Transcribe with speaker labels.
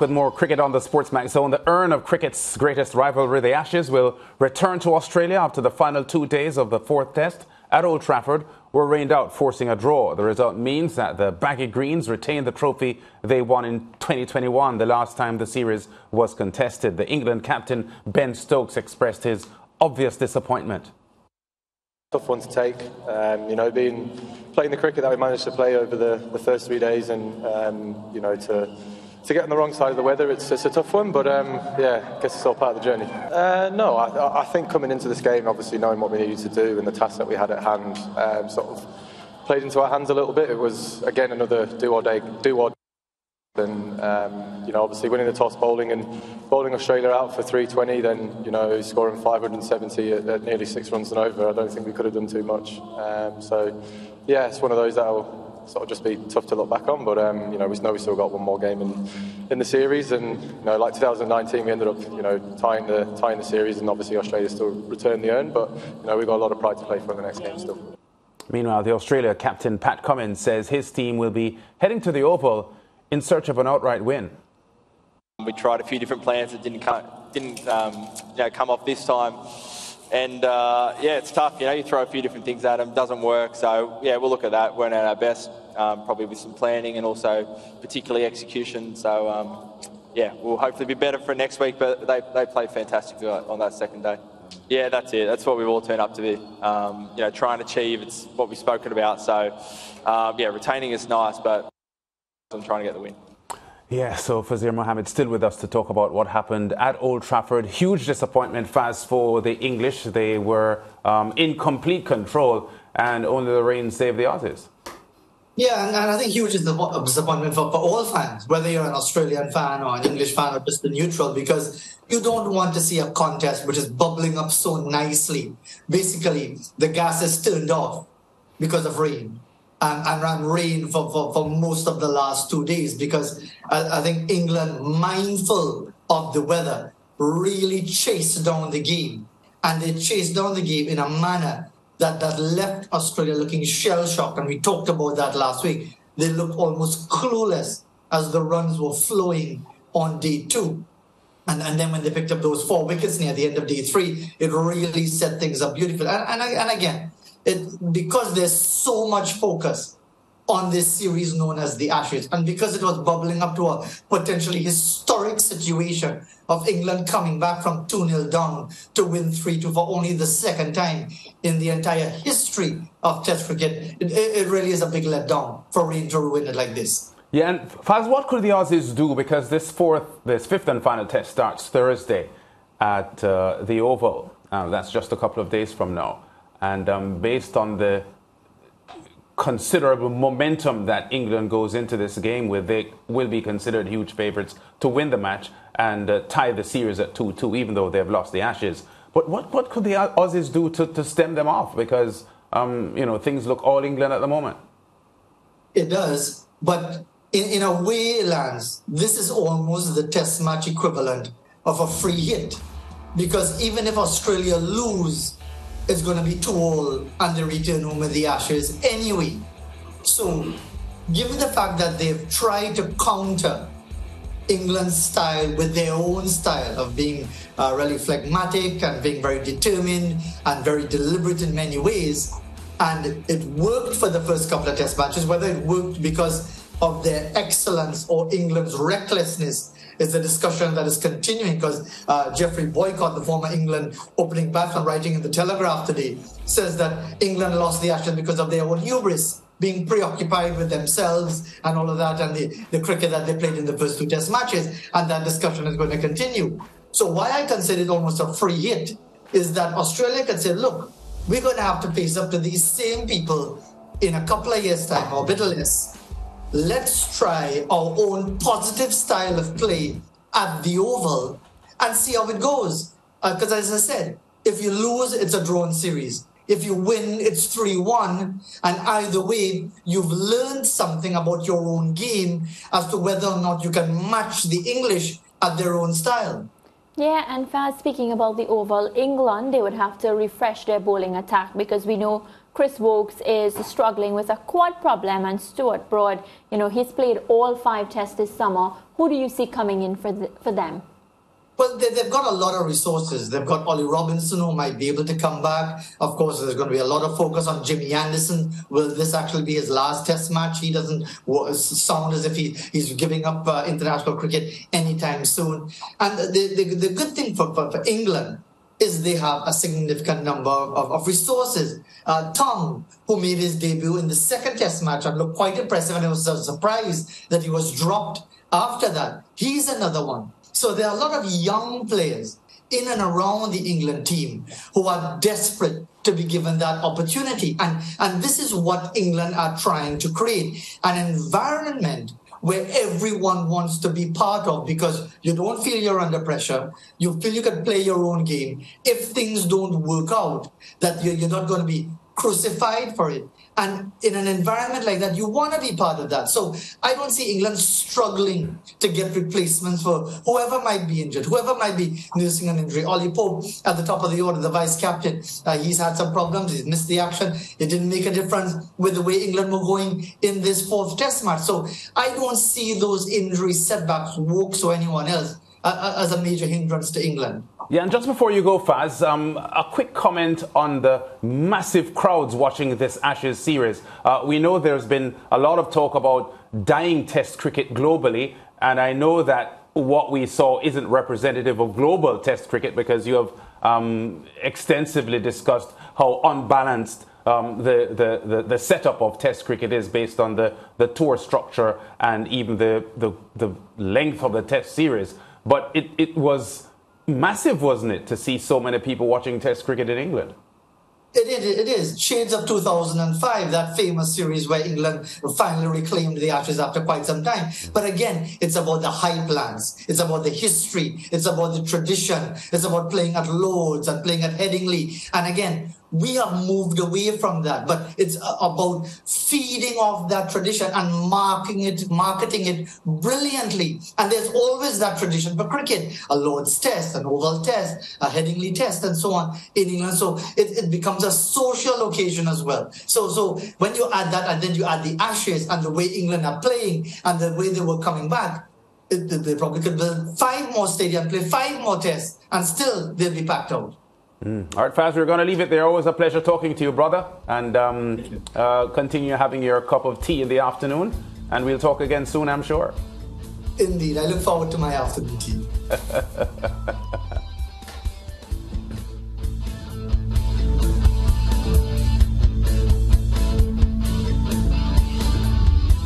Speaker 1: with more cricket on the Sports Sportsmax Zone. The urn of cricket's greatest rivalry, the Ashes, will return to Australia after the final two days of the fourth test at Old Trafford were rained out, forcing a draw. The result means that the Baggy Greens retain the trophy they won in 2021, the last time the series was contested. The England captain Ben Stokes expressed his obvious disappointment.
Speaker 2: Tough one to take, um, you know, being playing the cricket that we managed to play over the, the first three days, and um, you know to to get on the wrong side of the weather, it's, it's a tough one, but um, yeah, I guess it's all part of the journey. Uh, no, I, I, think coming into this game, obviously knowing what we needed to do and the task that we had at hand, um, sort of played into our hands a little bit. It was again another do or day, do or. And um, you know, obviously winning the toss, bowling and bowling Australia out for 320, then you know scoring 570 at, at nearly six runs and over. I don't think we could have done too much. Um, so yeah, it's one of those that'll sort of just be tough to look back on. But um, you know, we know we still got one more game in in the series, and you know, like 2019, we ended up you know tying the tying the series, and obviously Australia still returned the urn. But you know, we got a lot of pride to play for in the next game still.
Speaker 1: Meanwhile, the Australia captain Pat Cummins says his team will be heading to the Oval in search of an outright win.
Speaker 3: We tried a few different plans that didn't come, didn't um, you know, come off this time. And uh, yeah, it's tough. You know, you throw a few different things at them, doesn't work. So yeah, we'll look at that. We're at our best, um, probably with some planning and also particularly execution. So um, yeah, we'll hopefully be better for next week. But they they played fantastic on that second day. Yeah, that's it. That's what we've all turned up to be. Um, you know, try and achieve. It's what we've spoken about. So um, yeah, retaining is nice, but I'm trying to get the win.
Speaker 1: Yeah, so Fazeer Mohammed still with us to talk about what happened at Old Trafford. Huge disappointment, Faz for the English. They were um, in complete control, and only the rain saved the Aussies.
Speaker 4: Yeah, and, and I think huge is the disappointment for, for all fans, whether you're an Australian fan or an English fan or just a neutral, because you don't want to see a contest which is bubbling up so nicely. Basically, the gas is turned off because of rain and, and ran rain for, for, for most of the last two days because I, I think England, mindful of the weather, really chased down the game. And they chased down the game in a manner that, that left Australia looking shell shocked. And we talked about that last week. They looked almost clueless as the runs were flowing on day two. And, and then when they picked up those four wickets near the end of day three, it really set things up beautifully. And, and, and again, it, because there's so much focus on this series known as the Ashes, and because it was bubbling up to a potentially historic situation of England coming back from 2 0 down to win 3 2 for only the second time in the entire history of Test cricket, it, it really is a big letdown for Rain to ruin it like this.
Speaker 1: Yeah, and Faz, what could the Aussies do? Because this fourth, this fifth and final test starts Thursday at uh, the Oval. Uh, that's just a couple of days from now. And um, based on the considerable momentum that England goes into this game with, they will be considered huge favourites to win the match and uh, tie the series at 2 2, even though they've lost the Ashes. But what, what could the Aussies do to, to stem them off? Because, um, you know, things look all England at the moment.
Speaker 4: It does. But in, in a way, Lance, this is almost the test match equivalent of a free hit. Because even if Australia lose is going to be too old and they return home with the ashes anyway. So, given the fact that they've tried to counter England's style with their own style of being uh, really phlegmatic and being very determined and very deliberate in many ways, and it worked for the first couple of test matches, whether it worked because of their excellence or England's recklessness is a discussion that is continuing because uh, Geoffrey Boycott, the former England opening batsman, writing in the Telegraph today, says that England lost the Ashes because of their own hubris, being preoccupied with themselves and all of that, and the, the cricket that they played in the first two test matches. And that discussion is going to continue. So, why I consider it almost a free hit is that Australia can say, look, we're going to have to face up to these same people in a couple of years' time or a bit less let's try our own positive style of play at the Oval and see how it goes. Because uh, as I said, if you lose, it's a drawn series. If you win, it's 3 1. And either way, you've learned something about your own game as to whether or not you can match the English at their own style.
Speaker 5: Yeah, and Faz speaking about the Oval, England, they would have to refresh their bowling attack because we know Chris Woakes is struggling with a quad problem and Stuart Broad, you know, he's played all five tests this summer. Who do you see coming in for, the, for them?
Speaker 4: Well, they, have got a lot of resources. They've got Ollie Robinson, who might be able to come back. Of course, there's going to be a lot of focus on Jimmy Anderson. Will this actually be his last Test match? He doesn't sound as if he, he's giving up uh, international cricket anytime soon. And the, the, the good thing for, for, for England is they have a significant number of, of resources. Uh, Tongue, who made his debut in the second test match and looked quite impressive, and it was a surprise that he was dropped after that. He's another one. So there are a lot of young players in and around the England team who are desperate to be given that opportunity. And, and this is what England are trying to create an environment where everyone wants to be part of because you don't feel you're under pressure. You feel you can play your own game. If things don't work out, that you're, not going to be crucified for it. And in an environment like that, you want to be part of that. So I don't see England struggling to get replacements for whoever might be injured, whoever might be nursing an injury. Ollie Pope at the top of the order, the vice captain, uh, he's had some problems. He's missed the action. It didn't make a difference with the way England were going in this fourth test match. So I don't see those injury setbacks, Woakes or anyone else, as a major hindrance to England.
Speaker 1: Yeah, and just before you go, Faz, um, a quick comment on the massive crowds watching this Ashes series. Uh, we know there's been a lot of talk about dying Test cricket globally, and I know that what we saw isn't representative of global Test cricket because you have um, extensively discussed how unbalanced um, the, the, the, the, setup of Test cricket is based on the, the tour structure and even the, the, the length of the Test series. But it, it was massive, wasn't it, to see so many people watching Test cricket in England?
Speaker 4: It, it, it is. Shades of 2005, that famous series where England finally reclaimed the Ashes after quite some time. But again, it's about the high plans. It's about the history. It's about the tradition. It's about playing at Lords and playing at Headingley. And again, we have moved away from that, but it's about feeding off that tradition and marking it, marketing it brilliantly. And there's always that tradition for cricket, a Lord's Test, an Oval Test, a Headingley Test, and so on in England. So it, it becomes a social occasion as well. So, so when you add that and then you add the Ashes and the way England are playing and the way they were coming back, they probably could build five more stadiums, play five more tests, and still they'll be packed out.
Speaker 1: Mm. All right, Faz, we're going to leave it there. Always a pleasure talking to you, brother. And um, uh, continue having your cup of tea in the afternoon. And we'll talk again soon, I'm sure.
Speaker 4: Indeed. I look forward to my afternoon tea.